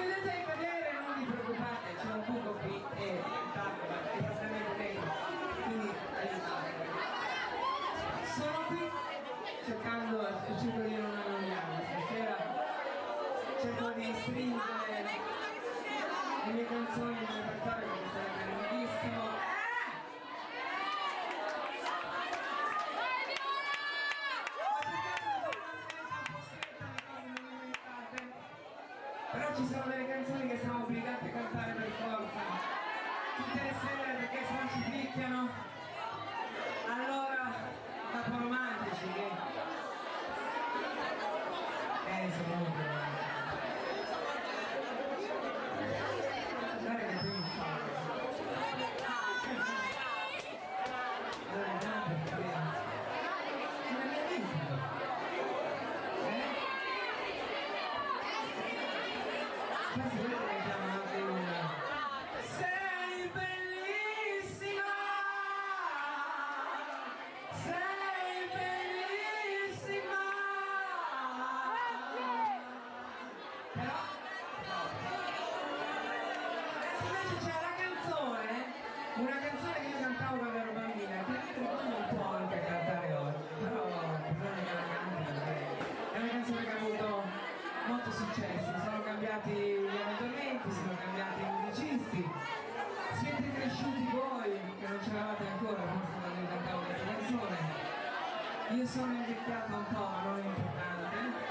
vedete cadere non vi preoccupate, c'è un buco qui e Però ci sono delle canzoni che siamo obbligati a cantare per forza. Tutte le sere perché se no ci picchiano. Allora, dopo romantici che... Thank you. Gli arrangiamenti, sono cambiati i musicisti, siete cresciuti voi che non c'eravate ancora forse quando io cantavo questa canzone. Io sono invecchiata un po', ma non è importante.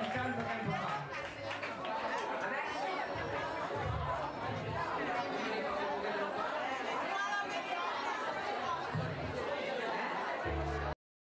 Ikan bekan bapak.